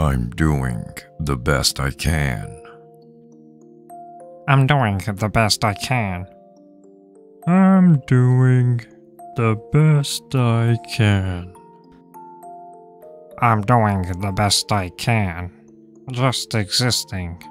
I'm doing the best I can. I'm doing the best I can. I'm doing the best I can. I'm doing the best I can. Just existing.